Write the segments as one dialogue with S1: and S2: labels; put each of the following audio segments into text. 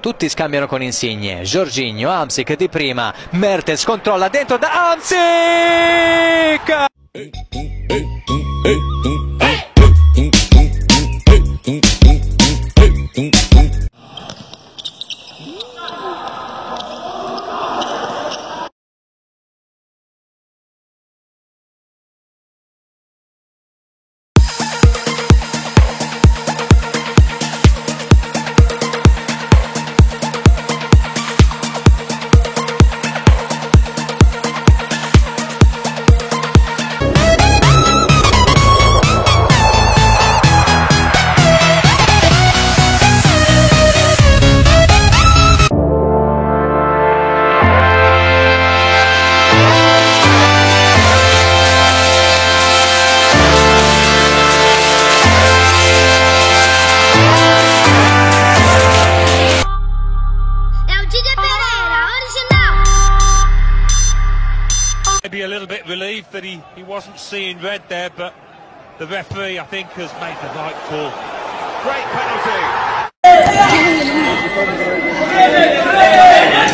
S1: tutti scambiano con Insigne Giorginio, Amsic di prima Mertens controlla dentro da Amsic
S2: relief that he, he wasn't seeing red there, but the referee, I think, has made the right call. Great penalty.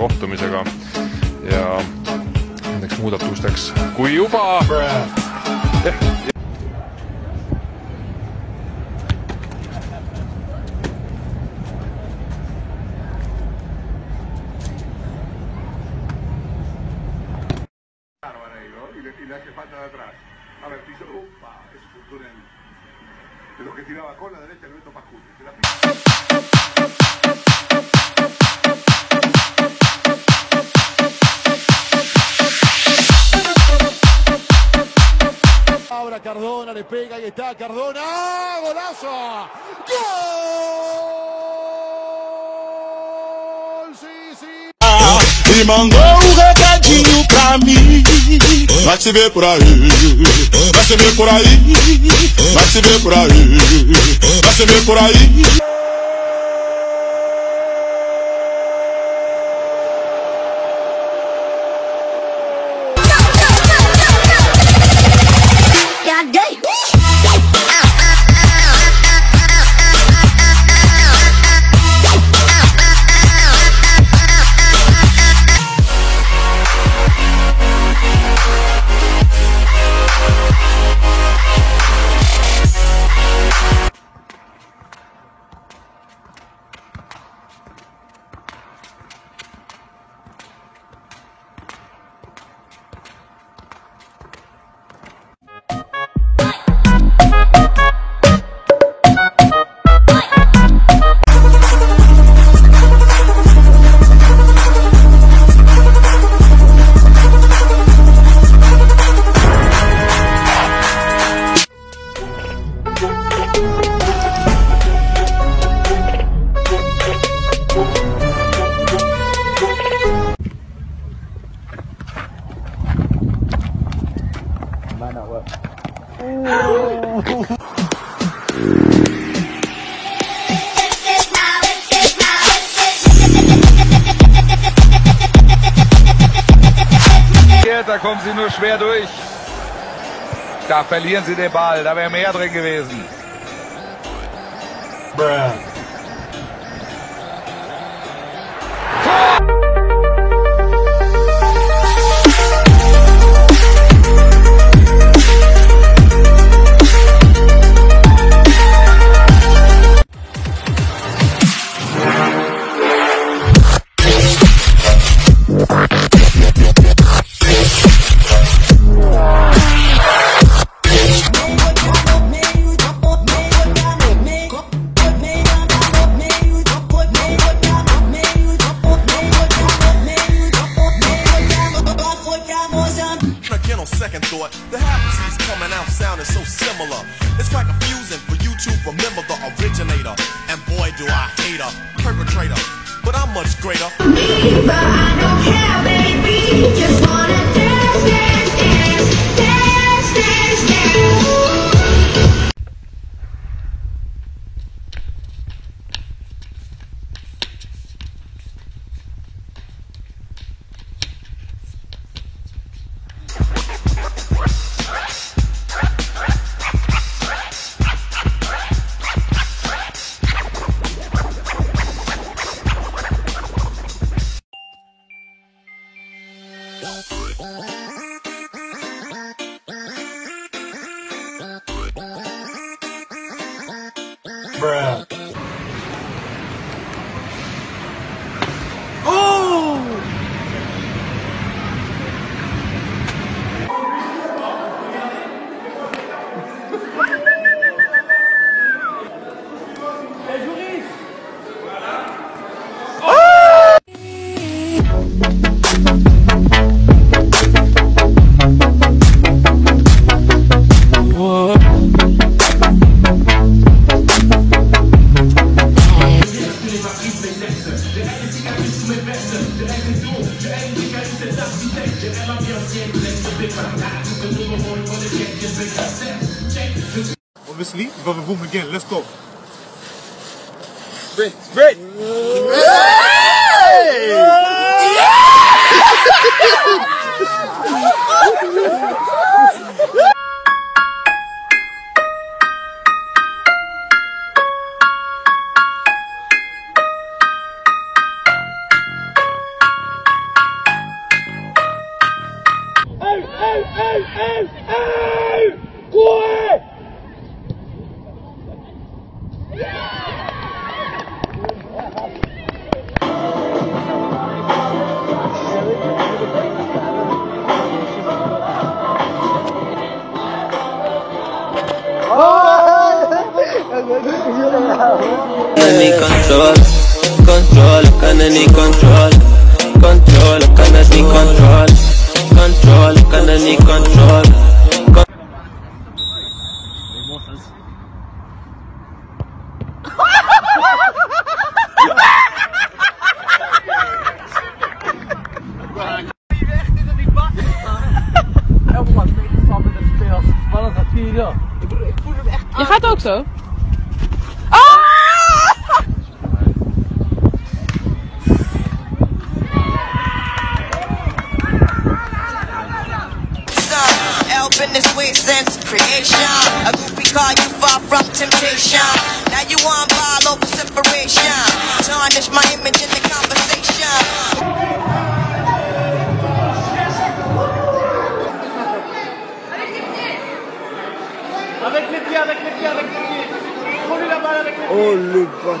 S3: kohtumisega ja nendeks muudatusteks, kui juba
S4: yeah.. y le hace falta de atrás. A ver, piso, upa, es un túnel. De los que tiraba con la derecha, Alberto Pascuti. Se la
S5: Ahora Cardona le pega y está Cardona. ¡Golazo! ¡Gol! Sí, sí.
S6: Ah, Mandou un recadinho pra mim. Vai se ver por aí, vai se ver por aí, vai se ver por aí, vai se ver por aí.
S7: my
S8: da kommen sie nur schwer durch. Da verlieren sie den Ball, da wäre mehr drin gewesen.
S9: Bruh. hater, perpetrator, but I'm much greater.
S7: Me, but I don't care, baby. Just wanna dance, dance. Bruh. Obviously, wersem, że emy to Check!
S5: Obviously, we have a boom again, let's go!
S10: Sprint, sprint! Yeah! Oh, control, control, enemy control, control, enemy control, control, enemy control. control, enemy control.
S11: zie je dat? Ik, voel hem echt Je gaat ook zo?
S10: Ah! in this creation. A groupie call you far from temptation. Now you want ball over separation. Tarnish my image in the conversation. avec
S12: les pieds, avec les pieds. prends la balle avec les pieds. Oh le bâtard.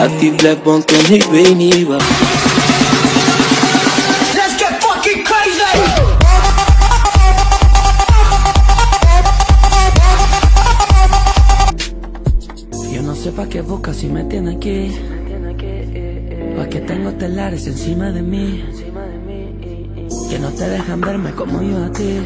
S12: A
S10: ti le ponte
S13: ni
S10: fucking crazy!
S12: Yo no sé pa' qué busca si me tiene aquí. Pa' que tengo telares encima de mí. Que no te dejan verme como yo a ti.